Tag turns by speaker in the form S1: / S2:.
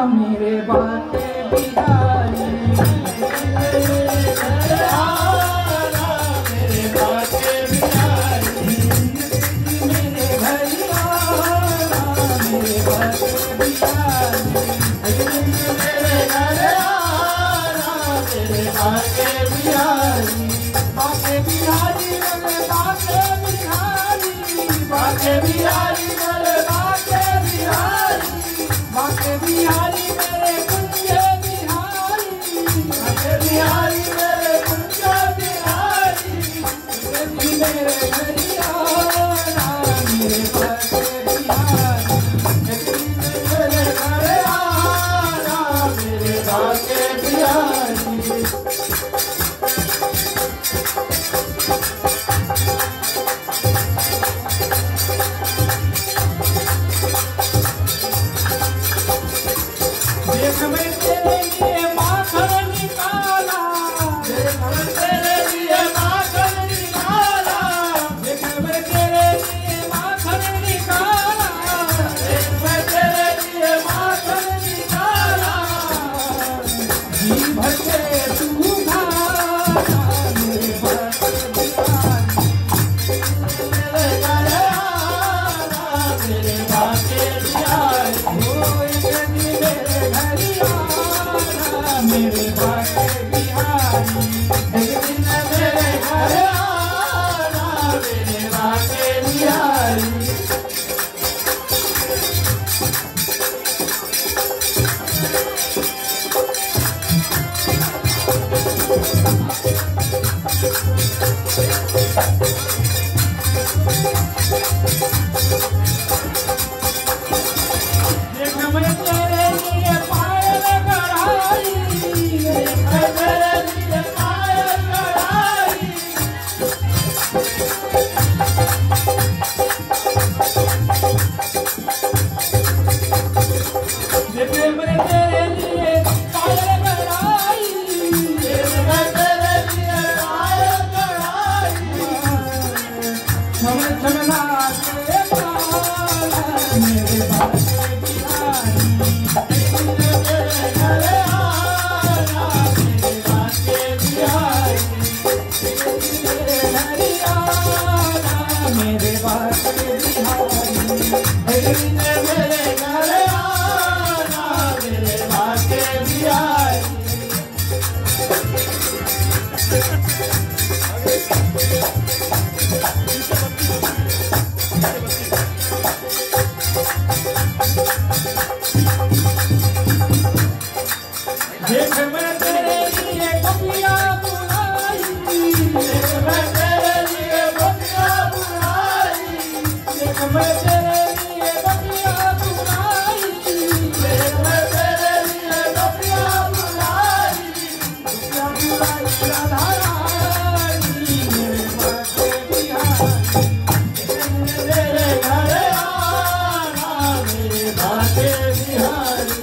S1: मेरे बाटे हरियाली देख बिहारी